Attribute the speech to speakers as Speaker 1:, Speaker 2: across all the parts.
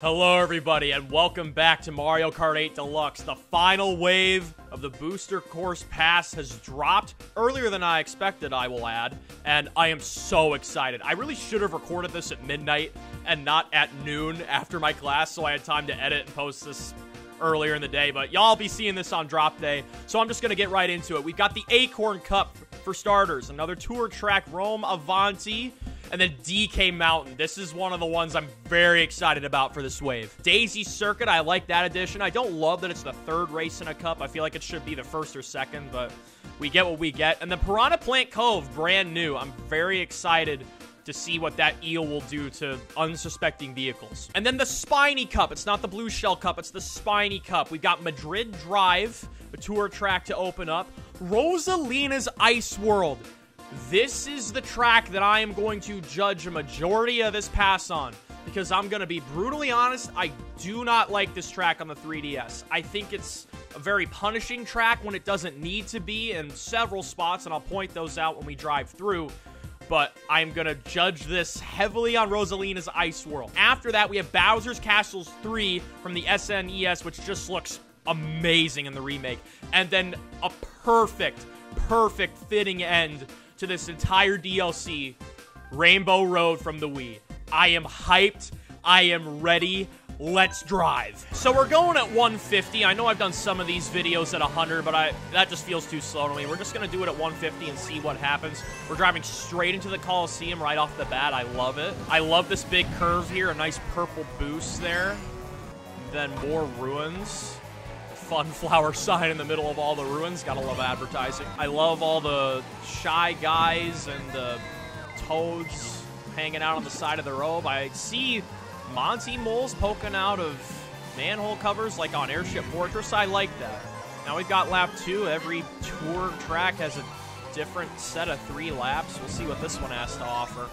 Speaker 1: Hello, everybody, and welcome back to Mario Kart 8 Deluxe. The final wave of the Booster Course Pass has dropped earlier than I expected, I will add, and I am so excited. I really should have recorded this at midnight and not at noon after my class, so I had time to edit and post this earlier in the day, but y'all be seeing this on drop day, so I'm just going to get right into it. We've got the Acorn Cup for starters, another tour track, Rome Avanti, and then DK Mountain. This is one of the ones I'm very excited about for this wave. Daisy Circuit, I like that addition. I don't love that it's the third race in a cup. I feel like it should be the first or second, but we get what we get. And the Piranha Plant Cove, brand new. I'm very excited to see what that eel will do to unsuspecting vehicles. And then the Spiny Cup. It's not the Blue Shell Cup, it's the Spiny Cup. We've got Madrid Drive, a tour track to open up. Rosalina's Ice World. This is the track that I am going to judge a majority of this pass on because I'm going to be brutally honest, I do not like this track on the 3DS. I think it's a very punishing track when it doesn't need to be in several spots, and I'll point those out when we drive through. But I'm going to judge this heavily on Rosalina's Ice World. After that, we have Bowser's Castles 3 from the SNES, which just looks amazing in the remake. And then a perfect, perfect fitting end to this entire DLC, Rainbow Road from the Wii. I am hyped. I am ready. Let's drive. So we're going at 150. I know I've done some of these videos at 100, but I that just feels too slow to me. We're just going to do it at 150 and see what happens. We're driving straight into the Coliseum right off the bat. I love it. I love this big curve here. A nice purple boost there. Then more ruins fun flower sign in the middle of all the ruins. Gotta love advertising. I love all the shy guys and the toads hanging out on the side of the road. I see Monty moles poking out of manhole covers like on Airship Fortress. I like that. Now we've got lap two. Every tour track has a different set of three laps. We'll see what this one has to offer.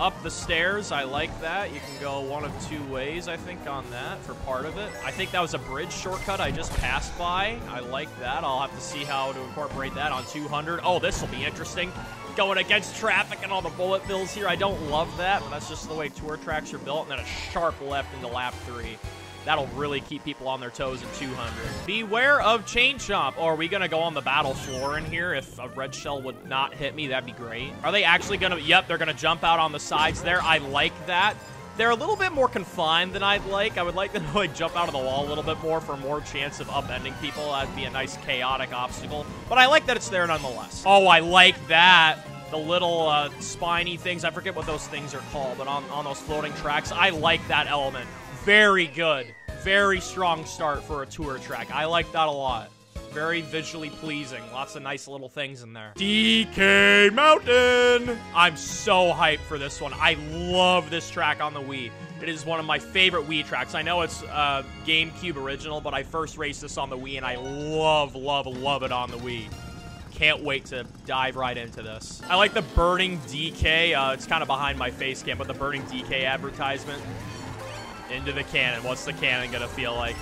Speaker 1: Up the stairs, I like that. You can go one of two ways, I think, on that for part of it. I think that was a bridge shortcut I just passed by. I like that. I'll have to see how to incorporate that on 200. Oh, this will be interesting. Going against traffic and all the bullet bills here. I don't love that, but that's just the way tour tracks are built. And then a sharp left into lap three. That'll really keep people on their toes in 200. Beware of Chain Chomp. Or are we going to go on the battle floor in here? If a red shell would not hit me, that'd be great. Are they actually going to... Yep, they're going to jump out on the sides there. I like that. They're a little bit more confined than I'd like. I would like them to like jump out of the wall a little bit more for more chance of upending people. That'd be a nice chaotic obstacle. But I like that it's there nonetheless. Oh, I like that the little uh, spiny things. I forget what those things are called, but on, on those floating tracks, I like that element. Very good. Very strong start for a tour track. I like that a lot. Very visually pleasing. Lots of nice little things in there. DK Mountain! I'm so hyped for this one. I love this track on the Wii. It is one of my favorite Wii tracks. I know it's uh, GameCube original, but I first raced this on the Wii, and I love, love, love it on the Wii can't wait to dive right into this. I like the Burning DK. Uh, it's kind of behind my face cam, but the Burning DK advertisement into the cannon. What's the cannon gonna feel like?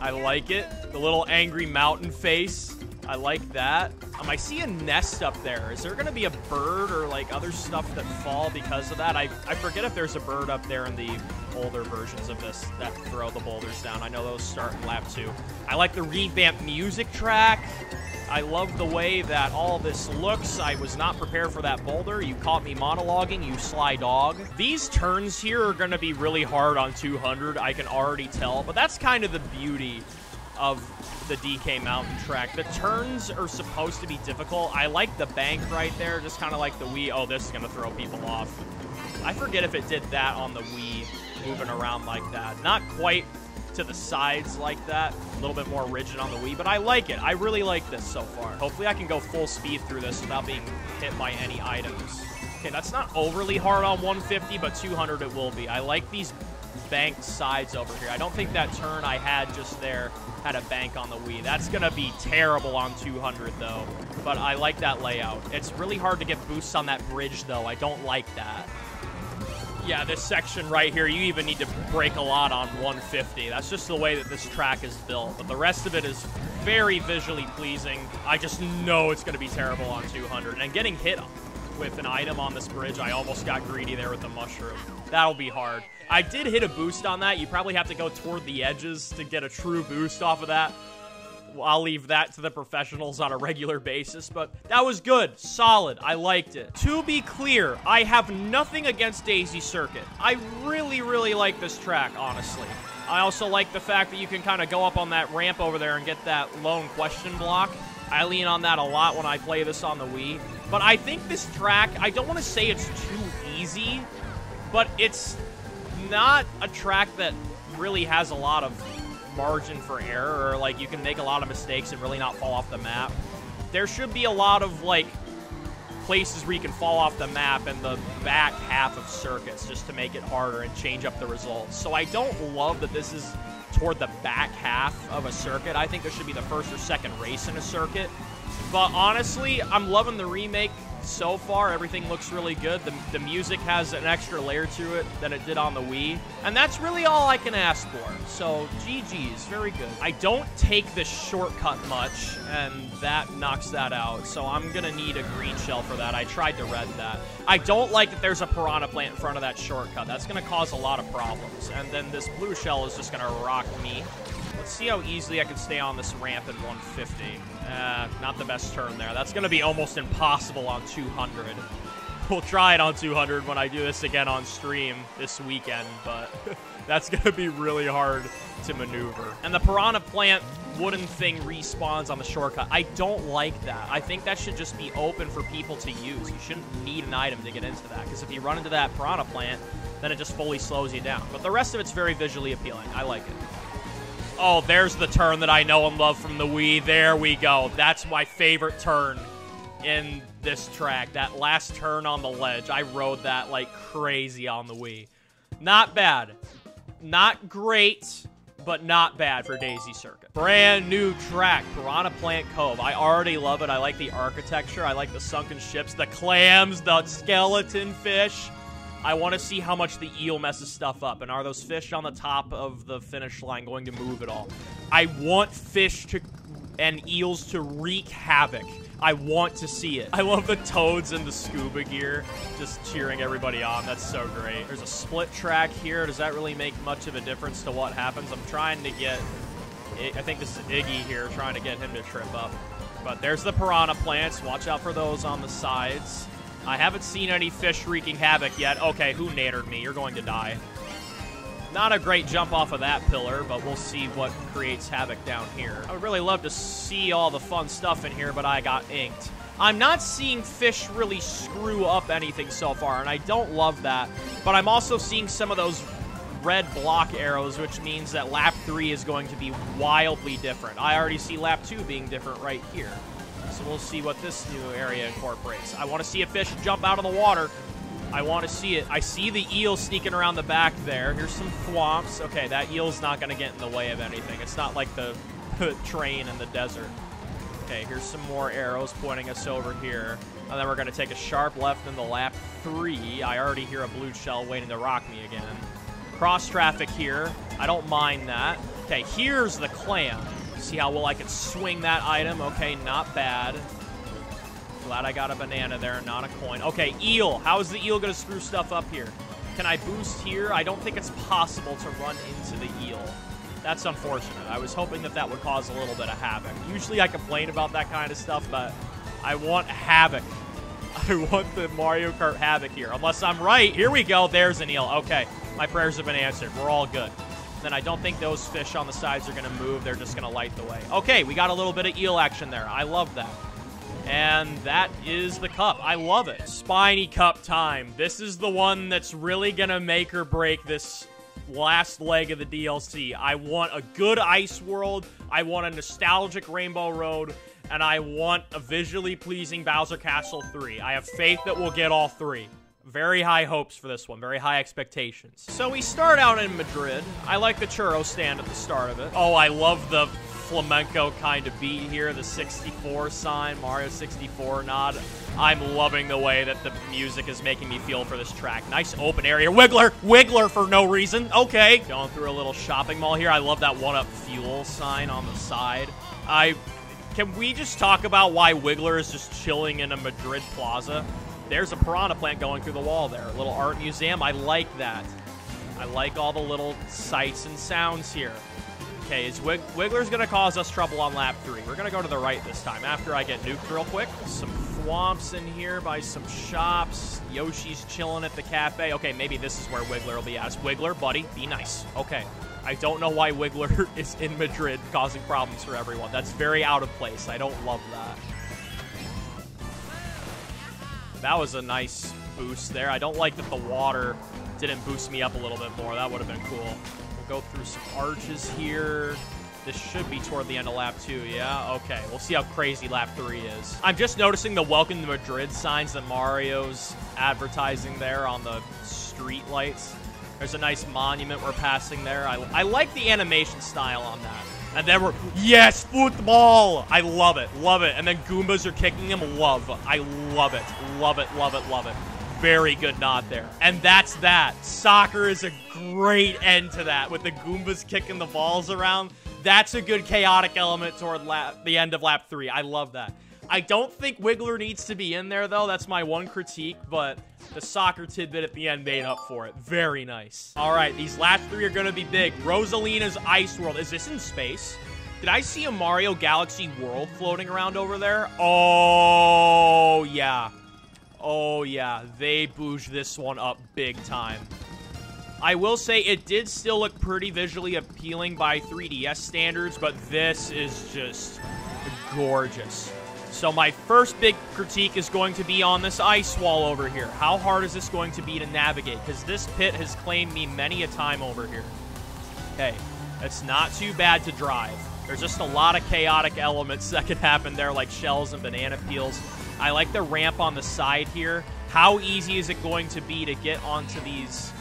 Speaker 1: I like it. The little angry mountain face. I like that. Um, I see a nest up there. Is there gonna be a bird or like other stuff that fall because of that? I, I forget if there's a bird up there in the older versions of this that throw the boulders down. I know those start in lap two. I like the revamped music track. I love the way that all this looks. I was not prepared for that boulder. You caught me monologuing, you sly dog. These turns here are going to be really hard on 200, I can already tell, but that's kind of the beauty of the DK Mountain track. The turns are supposed to be difficult. I like the bank right there, just kind of like the Wii. Oh, this is going to throw people off. I forget if it did that on the Wii, moving around like that. Not quite to the sides like that. A little bit more rigid on the Wii, but I like it. I really like this so far. Hopefully I can go full speed through this without being hit by any items. Okay, that's not overly hard on 150, but 200 it will be. I like these banked sides over here. I don't think that turn I had just there had a bank on the Wii. That's going to be terrible on 200, though. But I like that layout. It's really hard to get boosts on that bridge, though. I don't like that. Yeah, this section right here, you even need to break a lot on 150. That's just the way that this track is built. But the rest of it is very visually pleasing. I just know it's going to be terrible on 200. And getting hit with an item on this bridge. I almost got greedy there with the mushroom. That'll be hard. I did hit a boost on that. You probably have to go toward the edges to get a true boost off of that. I'll leave that to the professionals on a regular basis, but that was good. Solid. I liked it. To be clear, I have nothing against Daisy Circuit. I really, really like this track, honestly. I also like the fact that you can kind of go up on that ramp over there and get that lone question block. I lean on that a lot when I play this on the Wii. But I think this track, I don't want to say it's too easy, but it's not a track that really has a lot of margin for error or like you can make a lot of mistakes and really not fall off the map. There should be a lot of like places where you can fall off the map in the back half of circuits just to make it harder and change up the results. So I don't love that this is toward the back half of a circuit. I think there should be the first or second race in a circuit. But honestly, I'm loving the remake so far, everything looks really good. The, the music has an extra layer to it than it did on the Wii. And that's really all I can ask for. So, GG's, very good. I don't take the shortcut much, and that knocks that out. So I'm going to need a green shell for that. I tried to red that. I don't like that there's a piranha plant in front of that shortcut. That's going to cause a lot of problems. And then this blue shell is just going to rock me. Let's see how easily I can stay on this ramp in 150. Uh, not the best turn there. That's going to be almost impossible on 200. We'll try it on 200 when I do this again on stream this weekend, but that's going to be really hard to maneuver. And the Piranha Plant wooden thing respawns on the shortcut. I don't like that. I think that should just be open for people to use. You shouldn't need an item to get into that, because if you run into that Piranha Plant, then it just fully slows you down. But the rest of it's very visually appealing. I like it. Oh, there's the turn that I know and love from the Wii. There we go. That's my favorite turn in this track. That last turn on the ledge. I rode that like crazy on the Wii. Not bad. Not great, but not bad for Daisy Circuit. Brand new track, Piranha Plant Cove. I already love it. I like the architecture. I like the sunken ships, the clams, the skeleton fish. I want to see how much the eel messes stuff up. And are those fish on the top of the finish line going to move at all? I want fish to and eels to wreak havoc. I want to see it. I love the toads and the scuba gear just cheering everybody on. That's so great. There's a split track here. Does that really make much of a difference to what happens? I'm trying to get... I think this is Iggy here, trying to get him to trip up. But there's the piranha plants. Watch out for those on the sides. I haven't seen any fish wreaking havoc yet. Okay, who nadered me? You're going to die. Not a great jump off of that pillar, but we'll see what creates havoc down here. I would really love to see all the fun stuff in here, but I got inked. I'm not seeing fish really screw up anything so far, and I don't love that. But I'm also seeing some of those red block arrows, which means that lap 3 is going to be wildly different. I already see lap 2 being different right here. So we'll see what this new area incorporates. I want to see a fish jump out of the water. I want to see it. I see the eel sneaking around the back there. Here's some thwomps. Okay, that eel's not going to get in the way of anything. It's not like the train in the desert. Okay, here's some more arrows pointing us over here. And then we're going to take a sharp left into lap three. I already hear a blue shell waiting to rock me again. Cross traffic here. I don't mind that. Okay, here's the clam. See how well I can swing that item. Okay, not bad. Glad I got a banana there, not a coin. Okay, eel. How is the eel going to screw stuff up here? Can I boost here? I don't think it's possible to run into the eel. That's unfortunate. I was hoping that that would cause a little bit of havoc. Usually I complain about that kind of stuff, but I want havoc. I want the Mario Kart havoc here. Unless I'm right. Here we go. There's an eel. Okay, my prayers have been answered. We're all good then I don't think those fish on the sides are going to move. They're just going to light the way. Okay, we got a little bit of eel action there. I love that. And that is the cup. I love it. Spiny cup time. This is the one that's really going to make or break this last leg of the DLC. I want a good ice world. I want a nostalgic Rainbow Road. And I want a visually pleasing Bowser Castle 3. I have faith that we'll get all three. Very high hopes for this one, very high expectations. So we start out in Madrid. I like the churro stand at the start of it. Oh, I love the flamenco kind of beat here, the 64 sign, Mario 64 nod. I'm loving the way that the music is making me feel for this track. Nice open area. Wiggler! Wiggler for no reason. Okay. Going through a little shopping mall here. I love that one-up fuel sign on the side. I... Can we just talk about why Wiggler is just chilling in a Madrid plaza? There's a piranha plant going through the wall there. A little art museum. I like that. I like all the little sights and sounds here. Okay, is Wig Wiggler's going to cause us trouble on lap three. We're going to go to the right this time after I get nuked real quick. Some thwomps in here by some shops. Yoshi's chilling at the cafe. Okay, maybe this is where Wiggler will be at. Wiggler, buddy, be nice. Okay. I don't know why Wiggler is in Madrid causing problems for everyone. That's very out of place. I don't love that. That was a nice boost there. I don't like that the water didn't boost me up a little bit more. That would have been cool. We'll go through some arches here. This should be toward the end of lap two, yeah? Okay, we'll see how crazy lap three is. I'm just noticing the Welcome to Madrid signs that Mario's advertising there on the street lights. There's a nice monument we're passing there. I, I like the animation style on that. And then we're, yes, football! I love it, love it. And then Goombas are kicking him, love. I love it, love it, love it, love it. Very good nod there. And that's that. Soccer is a great end to that with the Goombas kicking the balls around. That's a good chaotic element toward lap, the end of lap three. I love that. I don't think Wiggler needs to be in there, though. That's my one critique, but the soccer tidbit at the end made up for it. Very nice. All right, these last three are going to be big. Rosalina's Ice World. Is this in space? Did I see a Mario Galaxy world floating around over there? Oh, yeah. Oh, yeah. They bouged this one up big time. I will say it did still look pretty visually appealing by 3DS standards, but this is just gorgeous. So my first big critique is going to be on this ice wall over here. How hard is this going to be to navigate? Because this pit has claimed me many a time over here. Okay, it's not too bad to drive. There's just a lot of chaotic elements that can happen there, like shells and banana peels. I like the ramp on the side here. How easy is it going to be to get onto these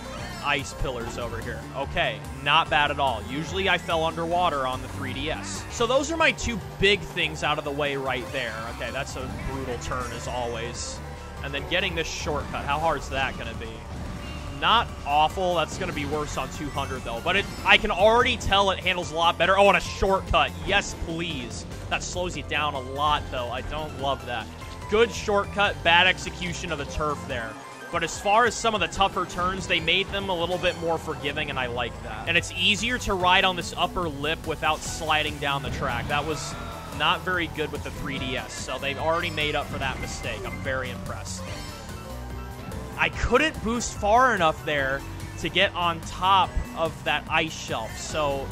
Speaker 1: ice pillars over here. Okay, not bad at all. Usually I fell underwater on the 3DS. So those are my two big things out of the way right there. Okay, that's a brutal turn as always. And then getting this shortcut, how hard is that going to be? Not awful. That's going to be worse on 200, though. But it, I can already tell it handles a lot better. Oh, and a shortcut. Yes, please. That slows you down a lot, though. I don't love that. Good shortcut, bad execution of the turf there. But as far as some of the tougher turns, they made them a little bit more forgiving, and I like that. And it's easier to ride on this upper lip without sliding down the track. That was not very good with the 3DS, so they've already made up for that mistake. I'm very impressed. I couldn't boost far enough there to get on top of that ice shelf, so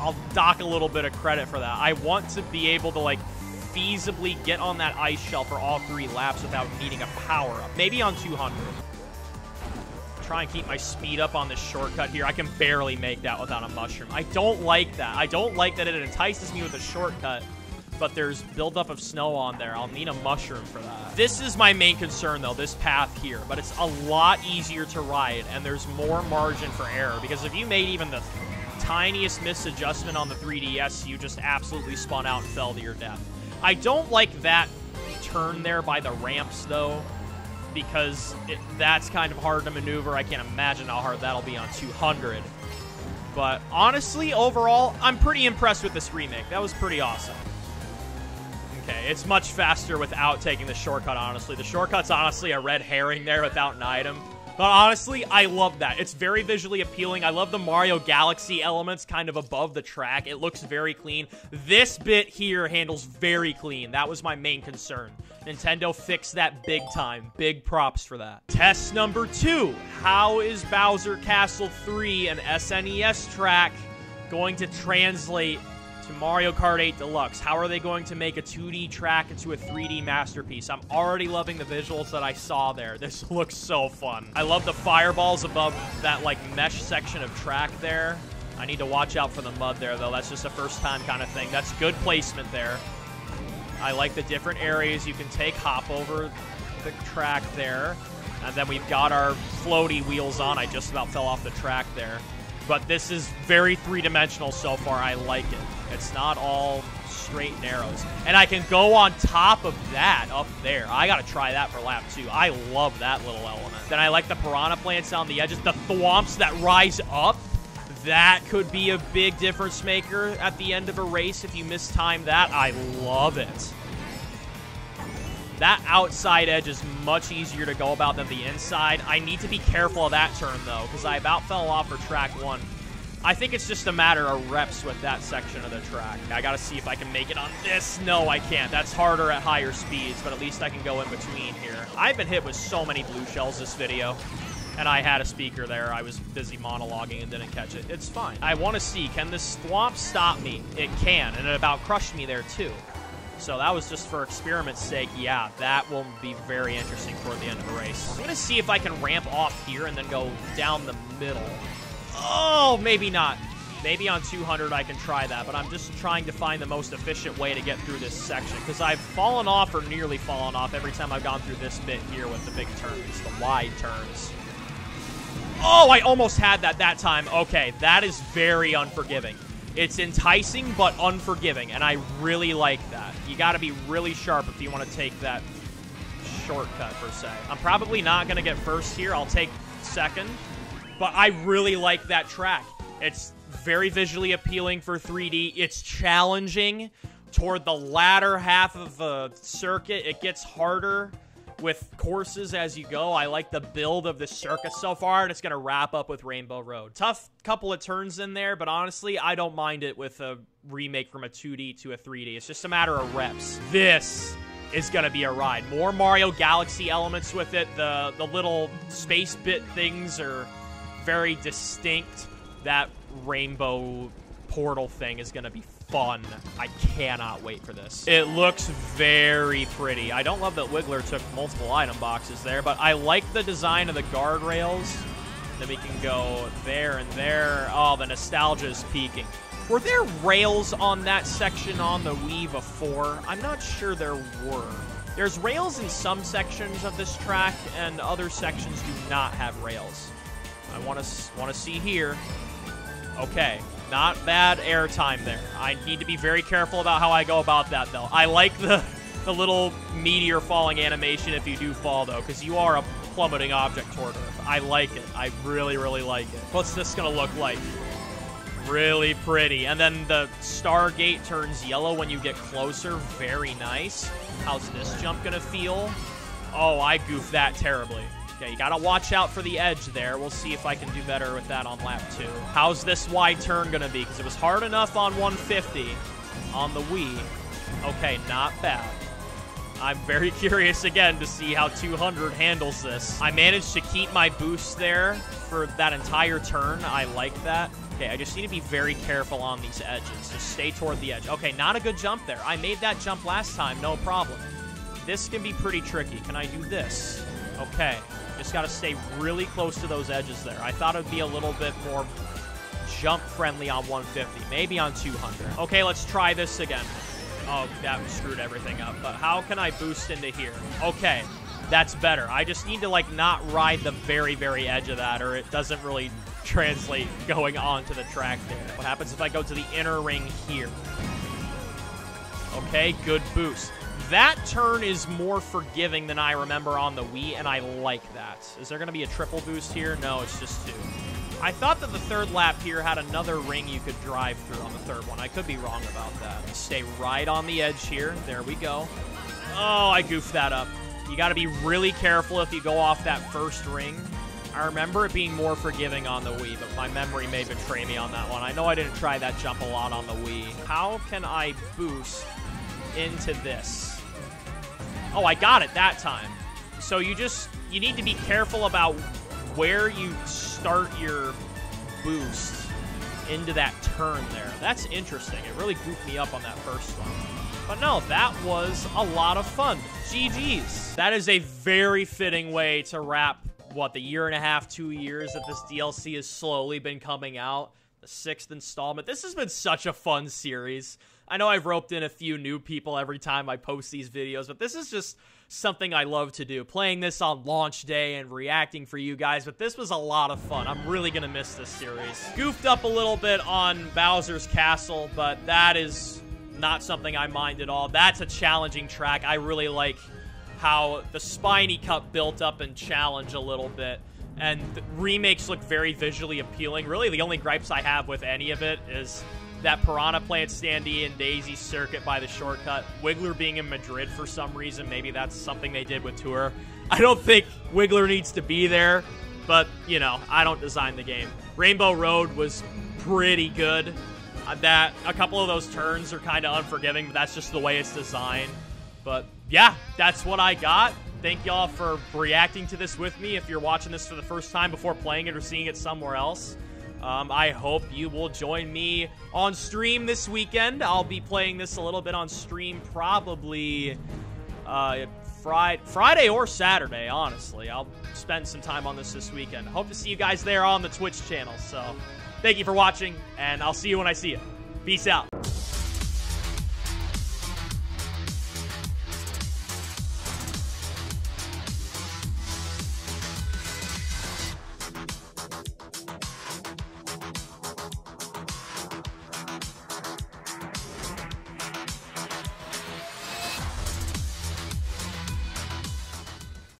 Speaker 1: I'll dock a little bit of credit for that. I want to be able to, like, feasibly get on that ice shelf for all three laps without needing a power-up. Maybe on 200. Try and keep my speed up on this shortcut here. I can barely make that without a mushroom. I don't like that. I don't like that it entices me with a shortcut, but there's buildup of snow on there. I'll need a mushroom for that. This is my main concern, though, this path here, but it's a lot easier to ride, and there's more margin for error, because if you made even the tiniest misadjustment on the 3DS, you just absolutely spun out and fell to your death. I don't like that turn there by the ramps, though, because it, that's kind of hard to maneuver. I can't imagine how hard that'll be on 200. But honestly, overall, I'm pretty impressed with this remake. That was pretty awesome. Okay, it's much faster without taking the shortcut, honestly. The shortcut's honestly a red herring there without an item. But honestly, I love that. It's very visually appealing. I love the Mario Galaxy elements kind of above the track. It looks very clean. This bit here handles very clean. That was my main concern. Nintendo fixed that big time. Big props for that. Test number two. How is Bowser Castle 3, an SNES track, going to translate to Mario Kart 8 Deluxe. How are they going to make a 2D track into a 3D masterpiece? I'm already loving the visuals that I saw there. This looks so fun. I love the fireballs above that like mesh section of track there. I need to watch out for the mud there though. That's just a first time kind of thing. That's good placement there. I like the different areas you can take, hop over the track there. And then we've got our floaty wheels on. I just about fell off the track there. But this is very three-dimensional so far. I like it. It's not all straight narrows. And I can go on top of that up there. I got to try that for lap two. I love that little element. Then I like the piranha plants on the edges. The thwomps that rise up. That could be a big difference maker at the end of a race if you mistime that. I love it. That outside edge is much easier to go about than the inside. I need to be careful of that turn, though, because I about fell off for track one. I think it's just a matter of reps with that section of the track. I gotta see if I can make it on this. No, I can't. That's harder at higher speeds, but at least I can go in between here. I've been hit with so many blue shells this video, and I had a speaker there. I was busy monologuing and didn't catch it. It's fine. I want to see, can this thwomp stop me? It can, and it about crushed me there too. So that was just for experiment's sake. Yeah, that will be very interesting toward the end of the race. I'm going to see if I can ramp off here and then go down the middle. Oh, maybe not. Maybe on 200 I can try that, but I'm just trying to find the most efficient way to get through this section, because I've fallen off or nearly fallen off every time I've gone through this bit here with the big turns, the wide turns. Oh, I almost had that that time. Okay, that is very unforgiving. It's enticing, but unforgiving, and I really like that. You got to be really sharp if you want to take that shortcut, per se. I'm probably not going to get first here. I'll take second, but I really like that track. It's very visually appealing for 3D. It's challenging toward the latter half of the circuit. It gets harder with courses as you go. I like the build of the circus so far, and it's going to wrap up with Rainbow Road. Tough couple of turns in there, but honestly, I don't mind it with a remake from a 2D to a 3D. It's just a matter of reps. This is going to be a ride. More Mario Galaxy elements with it. The, the little space bit things are very distinct. That rainbow portal thing is going to be fun. I cannot wait for this. It looks very pretty. I don't love that Wiggler took multiple item boxes there, but I like the design of the guardrails. Then we can go there and there. Oh, the nostalgia is peaking. Were there rails on that section on the Wii before? I'm not sure there were. There's rails in some sections of this track, and other sections do not have rails. I want to want to see here. Okay, not bad airtime there. I need to be very careful about how I go about that, though. I like the, the little meteor falling animation if you do fall, though, because you are a plummeting object toward Earth. I like it. I really, really like it. What's this going to look like? Really pretty. And then the Stargate turns yellow when you get closer. Very nice. How's this jump going to feel? Oh, I goofed that terribly. Okay, you gotta watch out for the edge there. We'll see if I can do better with that on lap two. How's this wide turn gonna be? Because it was hard enough on 150 on the Wii. Okay, not bad. I'm very curious again to see how 200 handles this. I managed to keep my boost there for that entire turn. I like that. Okay, I just need to be very careful on these edges. Just stay toward the edge. Okay, not a good jump there. I made that jump last time, no problem. This can be pretty tricky. Can I do this? Okay. Just got to stay really close to those edges there. I thought it would be a little bit more jump friendly on 150, maybe on 200. Okay, let's try this again. Oh, that screwed everything up. But how can I boost into here? Okay, that's better. I just need to, like, not ride the very, very edge of that, or it doesn't really translate going onto the track there. What happens if I go to the inner ring here? Okay, good boost. That turn is more forgiving than I remember on the Wii, and I like that. Is there going to be a triple boost here? No, it's just two. I thought that the third lap here had another ring you could drive through on the third one. I could be wrong about that. Stay right on the edge here. There we go. Oh, I goofed that up. You got to be really careful if you go off that first ring. I remember it being more forgiving on the Wii, but my memory may betray me on that one. I know I didn't try that jump a lot on the Wii. How can I boost into this? Oh, I got it that time. So you just, you need to be careful about where you start your boost into that turn there. That's interesting. It really goofed me up on that first one. But no, that was a lot of fun. GG's. That is a very fitting way to wrap, what, the year and a half, two years that this DLC has slowly been coming out. The sixth installment. This has been such a fun series. I know I've roped in a few new people every time I post these videos, but this is just something I love to do. Playing this on launch day and reacting for you guys, but this was a lot of fun. I'm really to miss this series. Goofed up a little bit on Bowser's Castle, but that is not something I mind at all. That's a challenging track. I really like how the Spiny Cup built up and challenge a little bit. And remakes look very visually appealing. Really, the only gripes I have with any of it is that Piranha Plant standee and Daisy circuit by the shortcut. Wiggler being in Madrid for some reason, maybe that's something they did with Tour. I don't think Wiggler needs to be there, but, you know, I don't design the game. Rainbow Road was pretty good. Uh, that a couple of those turns are kind of unforgiving, but that's just the way it's designed. But yeah, that's what I got. Thank y'all for reacting to this with me. If you're watching this for the first time before playing it or seeing it somewhere else, um, I hope you will join me on stream this weekend. I'll be playing this a little bit on stream probably uh, Friday, Friday or Saturday, honestly. I'll spend some time on this this weekend. Hope to see you guys there on the Twitch channel. So thank you for watching, and I'll see you when I see you. Peace out.